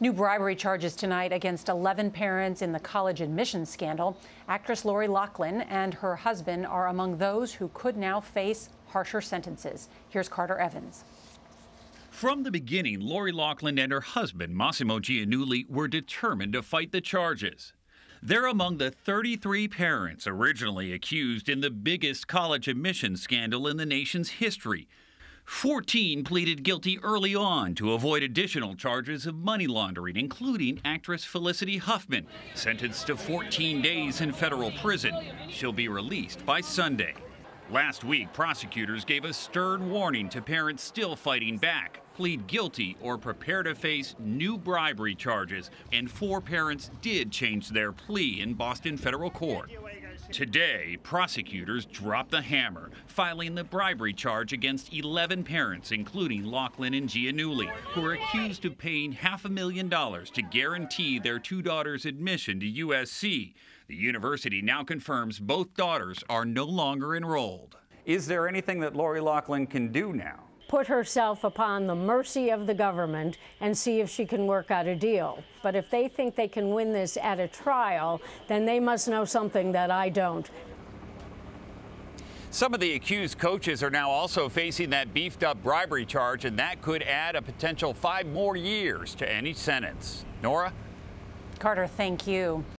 New bribery charges tonight against 11 parents in the college admissions scandal. Actress Lori Loughlin and her husband are among those who could now face harsher sentences. Here's Carter Evans. From the beginning, Lori Loughlin and her husband, Massimo Giannulli, were determined to fight the charges. They're among the 33 parents originally accused in the biggest college admissions scandal in the nation's history. 14 pleaded guilty early on to avoid additional charges of money laundering, including actress Felicity Huffman, sentenced to 14 days in federal prison. She'll be released by Sunday. Last week, prosecutors gave a stern warning to parents still fighting back plead guilty or prepare to face new bribery charges, and four parents did change their plea in Boston federal court. Today, prosecutors dropped the hammer, filing the bribery charge against 11 parents, including Loughlin and Giannulli, who are accused of paying half a million dollars to guarantee their two daughters' admission to USC. The university now confirms both daughters are no longer enrolled. Is there anything that Lori Loughlin can do now? Put herself upon the mercy of the government and see if she can work out a deal. But if they think they can win this at a trial, then they must know something that I don't. Some of the accused coaches are now also facing that beefed up bribery charge, and that could add a potential five more years to any sentence. Nora? Carter, thank you.